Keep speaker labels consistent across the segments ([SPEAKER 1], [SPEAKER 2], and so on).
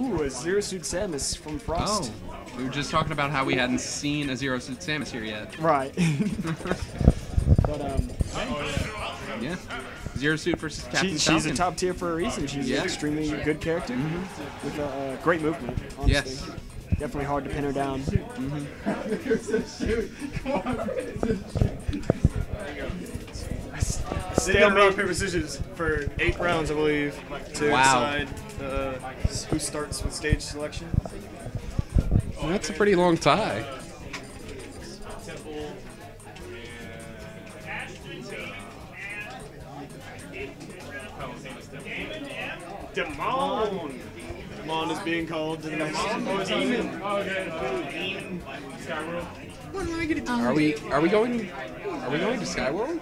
[SPEAKER 1] Ooh, a Zero Suit Samus from Frost.
[SPEAKER 2] Oh, we were just talking about how we hadn't seen a Zero Suit Samus here yet.
[SPEAKER 1] Right. but um,
[SPEAKER 2] Yeah. Zero Suit versus Captain
[SPEAKER 1] she, she's
[SPEAKER 2] Falcon.
[SPEAKER 1] a top tier for a reason. She's
[SPEAKER 2] Yeah.
[SPEAKER 1] an extremely good character with a uh, great movement. Honestly.
[SPEAKER 2] Yes.
[SPEAKER 1] Definitely hard to pin her down.
[SPEAKER 3] They got rock paper scissors for eight rounds, I believe, to
[SPEAKER 2] Wow.
[SPEAKER 3] decide uh, who starts with stage selection.
[SPEAKER 2] That's a pretty long tie.
[SPEAKER 3] Demon. Demon is being called to the next.
[SPEAKER 2] Are we are we going are we going to Skyworld?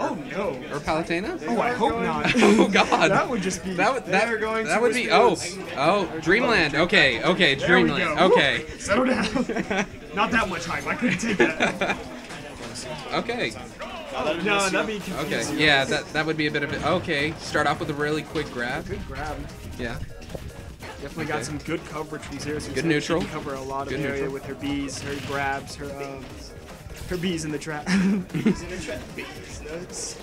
[SPEAKER 1] Oh no!
[SPEAKER 2] Or Palutena?
[SPEAKER 1] Oh, I hope not.
[SPEAKER 2] Oh god.
[SPEAKER 1] that would just be.
[SPEAKER 2] that would that,
[SPEAKER 3] They're going
[SPEAKER 2] that would be oh oh Dreamland. Okay, okay, Dreamland. Okay.
[SPEAKER 1] Settle down. not that much hype. I couldn't take that.
[SPEAKER 2] Okay.
[SPEAKER 1] no, that'd be
[SPEAKER 2] Okay. Yeah, that that would be a bit of it. Okay. Start off with a really quick grab.
[SPEAKER 1] Good grab.
[SPEAKER 2] Yeah.
[SPEAKER 1] Definitely
[SPEAKER 2] Okay.
[SPEAKER 1] got some good coverage from Zero
[SPEAKER 2] Good neutral.
[SPEAKER 1] She can cover a lot of
[SPEAKER 2] Good
[SPEAKER 1] area
[SPEAKER 2] neutral.
[SPEAKER 1] with her bees, her grabs, her um, her bees in the trap.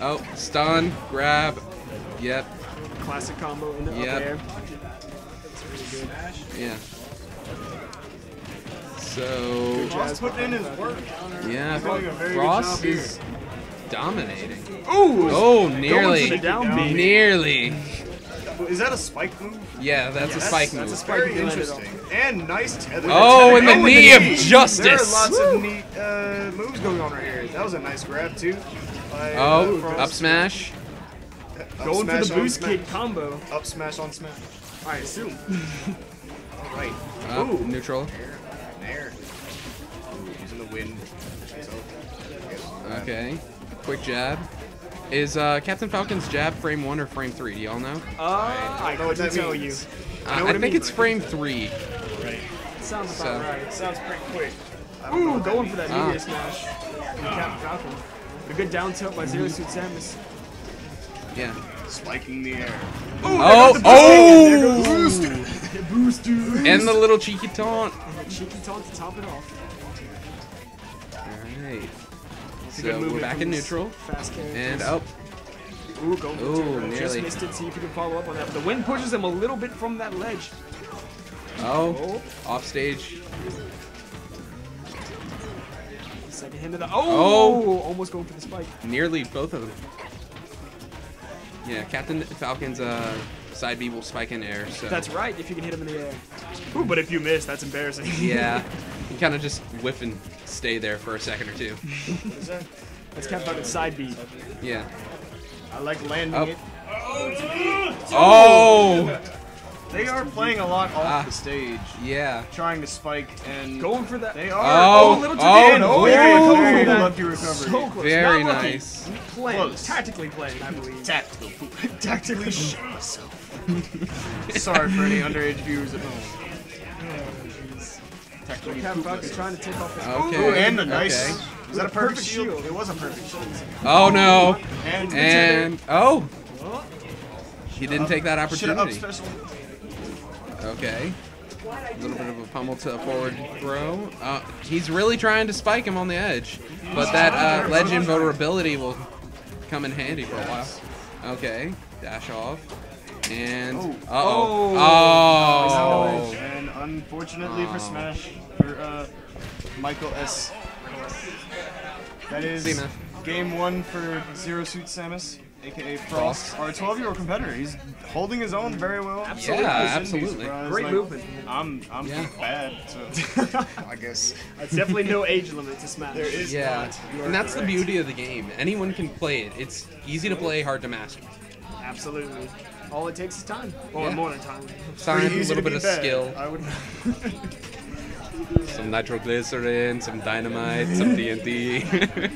[SPEAKER 2] Oh, stun, grab. Yep.
[SPEAKER 1] Classic combo in the
[SPEAKER 2] Yep.
[SPEAKER 1] up air. Really.
[SPEAKER 2] Yeah. So
[SPEAKER 3] Frost putting in his work.
[SPEAKER 2] yeah,
[SPEAKER 3] doing a
[SPEAKER 2] Frost
[SPEAKER 3] job here.
[SPEAKER 2] is dominating.
[SPEAKER 1] Ooh!
[SPEAKER 2] Oh, nearly,
[SPEAKER 1] the down
[SPEAKER 2] nearly.
[SPEAKER 3] Is that a spike move?
[SPEAKER 2] Yeah, that's a
[SPEAKER 1] Yes,
[SPEAKER 2] spike
[SPEAKER 1] that's a
[SPEAKER 2] move.
[SPEAKER 1] spike.
[SPEAKER 3] Very
[SPEAKER 1] he
[SPEAKER 3] interesting. And nice tether.
[SPEAKER 2] Oh, and the
[SPEAKER 3] with
[SPEAKER 2] knee of justice.
[SPEAKER 3] There are
[SPEAKER 2] justice.
[SPEAKER 3] lots of neat uh, moves going on right here. That was a nice grab too. by, uh,
[SPEAKER 2] Oh,
[SPEAKER 3] Frost.
[SPEAKER 2] up smash.
[SPEAKER 3] Up
[SPEAKER 1] Going for the boost
[SPEAKER 3] smash.
[SPEAKER 1] kick combo.
[SPEAKER 3] Up smash on smash.
[SPEAKER 1] I assume.
[SPEAKER 3] All right.
[SPEAKER 2] Up,
[SPEAKER 1] Ooh.
[SPEAKER 2] neutral.
[SPEAKER 3] There. Ooh, using the wind.
[SPEAKER 2] Okay. Quick jab. Is uh, Captain Falcon's jab frame one or frame three? Do y'all know?
[SPEAKER 1] Uh, I
[SPEAKER 3] know what
[SPEAKER 1] couldn't tell
[SPEAKER 3] means.
[SPEAKER 1] you.
[SPEAKER 2] Uh, I,
[SPEAKER 1] what it
[SPEAKER 2] think
[SPEAKER 1] means.
[SPEAKER 2] it's frame three. Right.
[SPEAKER 1] Sounds about
[SPEAKER 2] So-
[SPEAKER 1] right.
[SPEAKER 3] Sounds pretty quick.
[SPEAKER 1] Ooh, going for that
[SPEAKER 2] Ah.
[SPEAKER 1] meteor smash. from Captain Falcon. A good down tilt by Zero Suit Samus.
[SPEAKER 2] Yeah.
[SPEAKER 3] Spiking the air.
[SPEAKER 2] Oh,
[SPEAKER 1] oh!
[SPEAKER 2] oh!
[SPEAKER 1] Boost, dude.
[SPEAKER 2] And the little cheeky taunt.
[SPEAKER 1] And the cheeky taunt to top it off.
[SPEAKER 2] Alright.
[SPEAKER 1] It's a good
[SPEAKER 2] So we're back in neutral.
[SPEAKER 1] Fast characters.
[SPEAKER 2] And up.
[SPEAKER 1] Ooh, going for
[SPEAKER 2] Ooh,
[SPEAKER 1] turbo. Just
[SPEAKER 2] nearly.
[SPEAKER 1] missed it. See if you can follow up on that. But the wind pushes him a little bit from that ledge.
[SPEAKER 2] Oh. Off stage.
[SPEAKER 1] Second hit of the. Oh!
[SPEAKER 2] Oh.
[SPEAKER 1] Almost going for the spike.
[SPEAKER 2] Nearly both of them. Yeah, Captain Falcon's uh, side B will spike in air. So
[SPEAKER 1] That's right, if you can hit him in the air. Ooh, but if you miss, that's embarrassing.
[SPEAKER 2] yeah, you kind of just whiff and stay there for a second or two.
[SPEAKER 3] Is that?
[SPEAKER 1] that's Captain Falcon's side B.
[SPEAKER 2] Yeah.
[SPEAKER 3] I like landing
[SPEAKER 2] Up.
[SPEAKER 3] it.
[SPEAKER 2] Oh.
[SPEAKER 3] They are playing a lot off
[SPEAKER 2] Ah.
[SPEAKER 3] the stage,
[SPEAKER 2] Yeah.
[SPEAKER 3] trying to spike, and
[SPEAKER 1] Going for that.
[SPEAKER 3] they are.
[SPEAKER 2] Oh.
[SPEAKER 1] a little too
[SPEAKER 2] Oh,
[SPEAKER 1] deep.
[SPEAKER 2] no.
[SPEAKER 1] very
[SPEAKER 2] Oh.
[SPEAKER 1] close
[SPEAKER 3] Very
[SPEAKER 1] to that.
[SPEAKER 3] lucky recovery.
[SPEAKER 1] So close.
[SPEAKER 2] Very
[SPEAKER 1] Not lucky.
[SPEAKER 2] nice.
[SPEAKER 1] Playing,
[SPEAKER 3] Close.
[SPEAKER 1] tactically playing, I believe.
[SPEAKER 3] Tactical. Tactically shit myself. Sorry for any underage viewers at home. Tactically
[SPEAKER 1] Captain
[SPEAKER 3] poop
[SPEAKER 1] Falcon
[SPEAKER 3] myself.
[SPEAKER 1] trying to take off his.
[SPEAKER 2] Okay.
[SPEAKER 3] Ooh, and the nice.
[SPEAKER 2] Okay.
[SPEAKER 3] Was that a
[SPEAKER 1] Perfect
[SPEAKER 3] perfect shield?
[SPEAKER 1] shield.
[SPEAKER 3] It was a perfect shield.
[SPEAKER 2] Oh no.
[SPEAKER 3] And,
[SPEAKER 2] And oh. He didn't take that
[SPEAKER 3] should have up
[SPEAKER 2] opportunity. Okay. A little bit of a pummel to a forward throw. Uh, he's really trying to spike him on the edge, but that uh, ledge invulnerability will come in handy for a while. Okay, dash off, and uh oh, oh,
[SPEAKER 3] And unfortunately for
[SPEAKER 2] Oh.
[SPEAKER 3] Smash, for uh, Michael S. That is game one for Zero Suit Samus, aka Frost, our 12-year-old competitor. He's holding his own very well.
[SPEAKER 1] Absolutely.
[SPEAKER 2] Yeah,
[SPEAKER 3] I
[SPEAKER 2] absolutely.
[SPEAKER 1] Great
[SPEAKER 3] Like,
[SPEAKER 1] movement.
[SPEAKER 3] I'm I'm
[SPEAKER 2] Yeah.
[SPEAKER 3] bad, so I guess
[SPEAKER 1] That's definitely no age limit to Smash.
[SPEAKER 3] there is
[SPEAKER 2] yeah.
[SPEAKER 3] not.
[SPEAKER 2] And that's the beauty of the game. Anyone can play it. It's easy to play, hard to master.
[SPEAKER 1] Absolutely. All it takes is time. Or
[SPEAKER 2] Yeah.
[SPEAKER 1] more than time.
[SPEAKER 2] Time, a little bit of
[SPEAKER 3] bad.
[SPEAKER 2] skill,
[SPEAKER 3] I would.
[SPEAKER 2] some nitroglycerin, some dynamite, some TNT.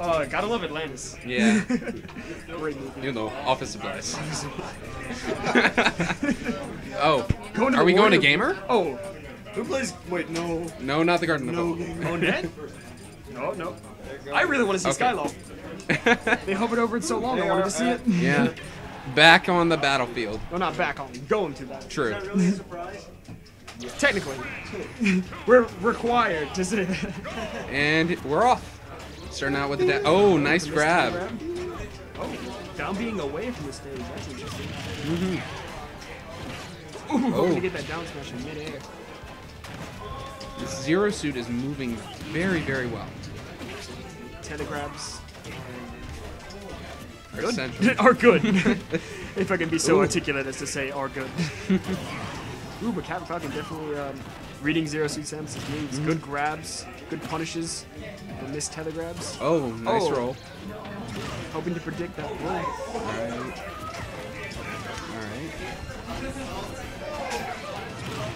[SPEAKER 1] Oh, gotta love Atlantis.
[SPEAKER 2] yeah,
[SPEAKER 1] Great movie.
[SPEAKER 2] you know, office supplies. oh,
[SPEAKER 1] Going to
[SPEAKER 2] are we going to Gamer?
[SPEAKER 1] Oh,
[SPEAKER 3] Who plays? Wait, no.
[SPEAKER 2] No, not the Garden of
[SPEAKER 3] No
[SPEAKER 2] Hope.
[SPEAKER 3] game.
[SPEAKER 1] oh, Ned? No, no. I really want to see
[SPEAKER 2] Okay.
[SPEAKER 1] Skyloft. They hovered over it so long, I wanted to see it.
[SPEAKER 2] yeah. Back on the battlefield.
[SPEAKER 1] Well, not back on, going to that.
[SPEAKER 2] True.
[SPEAKER 1] Technically, we're required to say that.
[SPEAKER 2] And we're off. Starting out with the da- Oh, nice grab.
[SPEAKER 1] Oh, down being away from the stage. That's interesting.
[SPEAKER 2] Mm-hmm.
[SPEAKER 1] Ooh,
[SPEAKER 2] Oh.
[SPEAKER 1] hoping to get that down smash in midair.
[SPEAKER 2] This Zero Suit is moving very, very well.
[SPEAKER 1] Telegrabs
[SPEAKER 2] Essential.
[SPEAKER 1] are good. if I can be so
[SPEAKER 2] Ooh.
[SPEAKER 1] articulate as to say are good. Ooh, but Captain Falcon definitely um, reading Zero Suit Samus's moves.
[SPEAKER 2] Mm-hmm.
[SPEAKER 1] Good grabs, good punishes, the missed tether grabs.
[SPEAKER 2] Oh, nice
[SPEAKER 1] Oh.
[SPEAKER 2] roll.
[SPEAKER 1] Hoping to predict that roll.
[SPEAKER 2] Alright.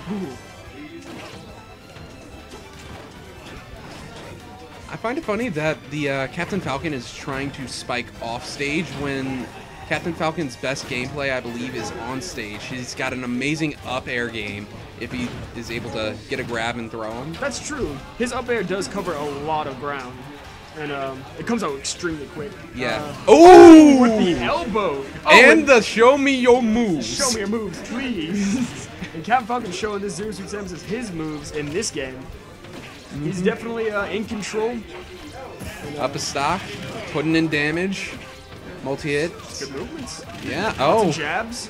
[SPEAKER 2] Alright. I find it funny that the uh, Captain Falcon is trying to spike off stage when Captain Falcon's best gameplay, I believe, is on stage. He's got an amazing up air game if he is able to get a grab and throw him.
[SPEAKER 1] That's true. His up air does cover a lot of ground. And um, it comes out extremely quick.
[SPEAKER 2] Yeah.
[SPEAKER 1] Uh,
[SPEAKER 2] oh!
[SPEAKER 1] with the elbow. Oh,
[SPEAKER 2] and the show me your moves.
[SPEAKER 1] Show me your moves, please. and Captain Falcon showing this Zero Suit Samus his moves in this game. He's
[SPEAKER 2] Mm-hmm.
[SPEAKER 1] definitely uh, in control.
[SPEAKER 2] Up a stock, putting in damage, multi hit.
[SPEAKER 1] Good movements.
[SPEAKER 2] Yeah. Oh.
[SPEAKER 1] Jabs.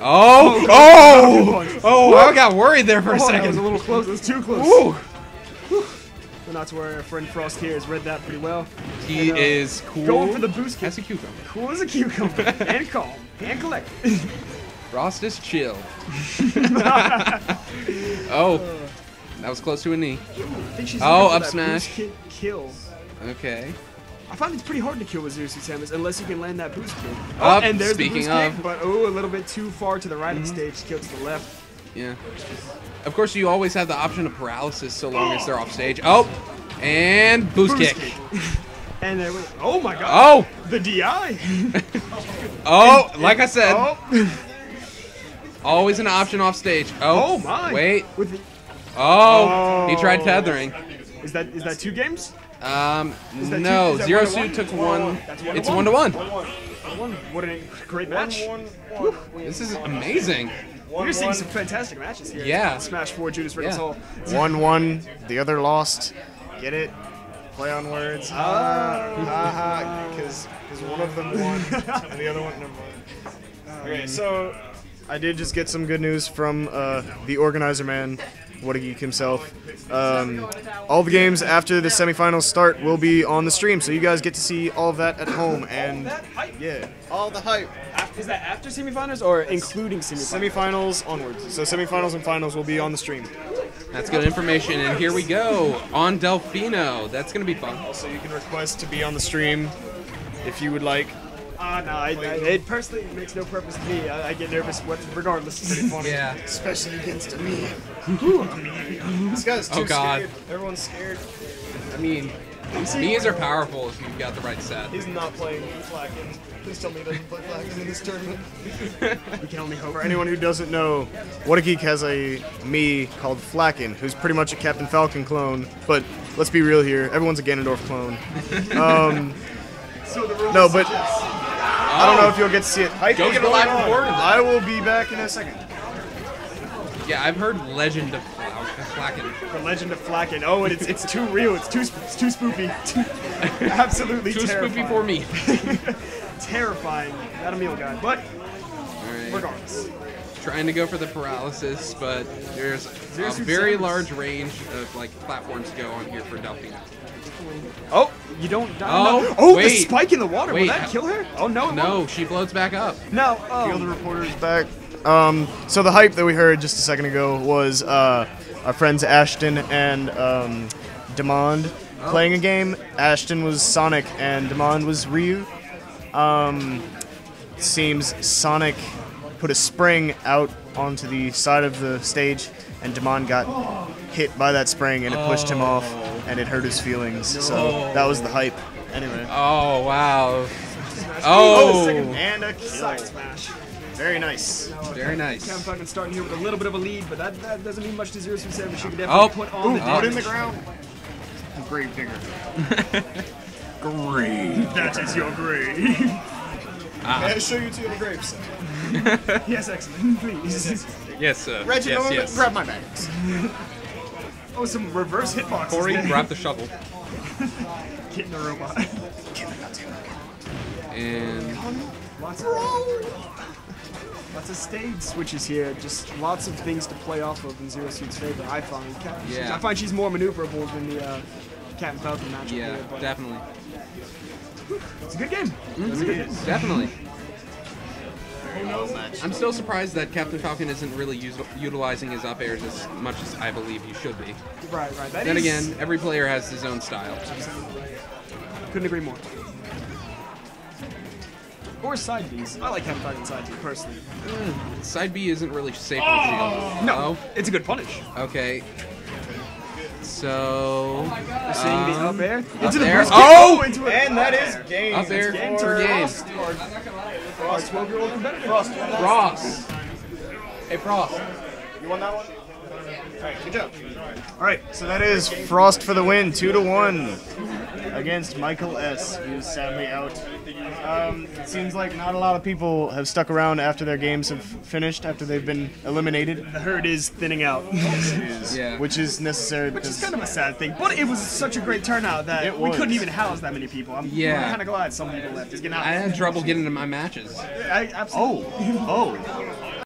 [SPEAKER 2] Oh. Oh.
[SPEAKER 1] punch.
[SPEAKER 2] Oh. I got worried there for a
[SPEAKER 1] second. that was a little close. It was too close.
[SPEAKER 2] Ooh.
[SPEAKER 1] And that's where our friend Frost here has read that pretty well.
[SPEAKER 2] He
[SPEAKER 1] And, uh,
[SPEAKER 2] is cool.
[SPEAKER 1] Going for the boost kick.
[SPEAKER 2] As a cucumber.
[SPEAKER 1] Cool as a cucumber. and calm. And collected.
[SPEAKER 2] Frost is chill. oh. That was close to a knee. Oh, up smash.
[SPEAKER 1] kill.
[SPEAKER 2] Okay.
[SPEAKER 1] I find it's pretty hard to kill with Suit Samus unless you can land that boost kick. Oh,
[SPEAKER 2] Up,
[SPEAKER 1] and there's
[SPEAKER 2] speaking
[SPEAKER 1] the boost
[SPEAKER 2] of. Mm-hmm.
[SPEAKER 1] kick, but oh, a little bit too far to the right of the stage. Kill to the left.
[SPEAKER 2] Yeah. Of course, you always have the option of paralysis so long as they're off stage. Oh. And boost,
[SPEAKER 1] Boost
[SPEAKER 2] kick.
[SPEAKER 1] And there we Oh my god.
[SPEAKER 2] Oh.
[SPEAKER 1] The DI.
[SPEAKER 2] Oh. Like I said,
[SPEAKER 1] oh.
[SPEAKER 2] always an option off stage. Oh.
[SPEAKER 1] Oh my.
[SPEAKER 2] Wait.
[SPEAKER 1] With the,
[SPEAKER 2] Oh. He tried
[SPEAKER 1] Oh.
[SPEAKER 2] tethering.
[SPEAKER 1] is that is that two games?
[SPEAKER 2] Um.
[SPEAKER 1] Is that two-
[SPEAKER 2] No.
[SPEAKER 1] is
[SPEAKER 2] Zero
[SPEAKER 1] one
[SPEAKER 2] Suit
[SPEAKER 1] one?
[SPEAKER 2] took
[SPEAKER 1] One
[SPEAKER 2] one.
[SPEAKER 1] one. That's one to
[SPEAKER 2] It's
[SPEAKER 1] one.
[SPEAKER 2] one to one.
[SPEAKER 1] One. What a great match.
[SPEAKER 2] This is amazing.
[SPEAKER 1] We're seeing some fantastic matches here.
[SPEAKER 2] Yeah.
[SPEAKER 1] Smash 4 Judice Rickels
[SPEAKER 2] Yeah.
[SPEAKER 1] Hall.
[SPEAKER 3] One won, the other lost. Get it? Play on words. Ah, ha because one of them won and the other one never mind. Okay, so I did just get some good news from uh, the organizer man, What a Geek himself. Um, all the games after the semifinals start will be on the stream, so you guys get to see all of that at home. And yeah, all the hype.
[SPEAKER 1] Is that after semifinals or including semifinals?
[SPEAKER 3] Semifinals onwards. So semifinals and finals will be on the stream.
[SPEAKER 2] That's good information. And here we go on Delfino. That's gonna be fun.
[SPEAKER 3] Also, you can request to be on the stream if you would like.
[SPEAKER 1] Ah, no, I, I, it personally makes no purpose to me. I, I get nervous what, regardless. It's pretty funny.
[SPEAKER 2] Yeah.
[SPEAKER 3] Especially against a me. this guy's too
[SPEAKER 2] Oh, God.
[SPEAKER 3] scared. Everyone's scared.
[SPEAKER 2] I mean, knees are powerful if you've got the right set.
[SPEAKER 3] He's not playing Flacken. Please tell Mii he doesn't play Flacken in this tournament.
[SPEAKER 1] We can only hope.
[SPEAKER 3] For anyone who doesn't know, What a Geek has a me called Flacken, who's pretty much a Captain Falcon clone. But let's be real here, everyone's a Ganondorf clone. Um,
[SPEAKER 1] So the
[SPEAKER 3] no, but I don't know if oh. you'll get to see it. Hype
[SPEAKER 2] Go get a live
[SPEAKER 3] on.
[SPEAKER 2] report of that.
[SPEAKER 3] I will be back in a second.
[SPEAKER 2] Yeah, I've heard Legend of Flacken.
[SPEAKER 1] The Legend of Flacken. Oh, and it's, it's too real. It's too it's too spoopy. Too, absolutely
[SPEAKER 2] Too
[SPEAKER 1] terrifying.
[SPEAKER 2] spoopy for me.
[SPEAKER 1] Terrifying. Not a meal guy, but
[SPEAKER 2] Alright.
[SPEAKER 1] regardless.
[SPEAKER 2] Trying to go for the paralysis, but there's a very
[SPEAKER 1] Samus.
[SPEAKER 2] large range of like platforms to go on here for Delfino.
[SPEAKER 1] Oh, you don't die.
[SPEAKER 2] Oh,
[SPEAKER 1] no. oh, the spike in the water.
[SPEAKER 2] Wait,
[SPEAKER 1] Will that kill her? Oh no, it
[SPEAKER 2] No, she floats back up.
[SPEAKER 1] won't. No. Oh.
[SPEAKER 3] Field reporters back. Um, so the hype that we heard just a second ago was uh, our friends Ashton and um, Demond playing a game. Ashton was Sonic and Demond was Ryu. Um, seems Sonic put a spring out onto the side of the stage, and Demond got hit by that spring, and it pushed him off, and it hurt his feelings. So that was the hype. Anyway.
[SPEAKER 2] Oh wow.
[SPEAKER 1] Oh,
[SPEAKER 2] Oh.
[SPEAKER 3] And a
[SPEAKER 1] Side
[SPEAKER 3] kill.
[SPEAKER 1] smash.
[SPEAKER 3] Very nice.
[SPEAKER 2] very nice.
[SPEAKER 1] Cap Falcon starting here with a little bit of a lead, but that, that doesn't mean much to Zero Suit Samus. She could
[SPEAKER 2] Oh.
[SPEAKER 1] definitely put on the
[SPEAKER 2] Oh.
[SPEAKER 3] Put in the
[SPEAKER 1] damage.
[SPEAKER 3] ground. Grave digger.
[SPEAKER 2] grave.
[SPEAKER 1] That is your grave.
[SPEAKER 3] May I show you to the grapes?
[SPEAKER 1] yes, excellent. Please.
[SPEAKER 2] Yes, sir.
[SPEAKER 3] Reggie,
[SPEAKER 2] yes, yes.
[SPEAKER 3] grab my bags.
[SPEAKER 1] Oh, some reverse hitboxes.
[SPEAKER 2] Corey,
[SPEAKER 1] there.
[SPEAKER 2] grab the shovel.
[SPEAKER 1] Get in the robot.
[SPEAKER 2] And
[SPEAKER 1] Lots of, lots of stage switches here. Just lots of things to play off of in Zero Suit's favor. I find. She's-
[SPEAKER 2] Yeah.
[SPEAKER 1] I find she's more maneuverable than the uh, Captain Falcon matchup.
[SPEAKER 2] yeah,
[SPEAKER 1] but
[SPEAKER 2] definitely.
[SPEAKER 1] It's a good game. Mm-hmm. It's a good game.
[SPEAKER 2] Definitely.
[SPEAKER 3] No.
[SPEAKER 2] I'm still surprised that Captain Falcon isn't really utilizing his up airs as much as I believe he should be.
[SPEAKER 1] Right, right. That
[SPEAKER 2] Then
[SPEAKER 1] is-
[SPEAKER 2] again, every player has his own style.
[SPEAKER 1] couldn't agree more. Or side Bs. I like having Falcon side B personally.
[SPEAKER 2] Mm, side B isn't really safe oh! with shield.
[SPEAKER 1] No, oh. it's a good punish.
[SPEAKER 2] Oh, okay. So.
[SPEAKER 1] We're seeing the
[SPEAKER 2] um,
[SPEAKER 1] up air
[SPEAKER 2] up
[SPEAKER 1] into the
[SPEAKER 2] air. Oh!
[SPEAKER 1] into it.
[SPEAKER 3] And that is game.
[SPEAKER 2] Up air
[SPEAKER 1] game
[SPEAKER 2] for
[SPEAKER 1] to
[SPEAKER 2] game.
[SPEAKER 1] Our 12 year old competitor.
[SPEAKER 2] Frost. Hey, Frost.
[SPEAKER 3] You won that one? Alright, good job. Alright, so that is Frost for the win, 2 to 1 against Michael S., who's sadly out. Um, it seems like not a lot of people have stuck around after their games have finished, after they've been eliminated,
[SPEAKER 1] The herd is thinning out.
[SPEAKER 2] Yeah.
[SPEAKER 3] which is necessary
[SPEAKER 1] Which is kind of a sad thing, but it was such a great turnout that
[SPEAKER 3] It
[SPEAKER 1] we couldn't even house that many people. I'm
[SPEAKER 2] Yeah.
[SPEAKER 1] kind of glad some people left. Getting out.
[SPEAKER 2] I had trouble getting to my matches.
[SPEAKER 1] I, absolutely.
[SPEAKER 3] Oh, oh.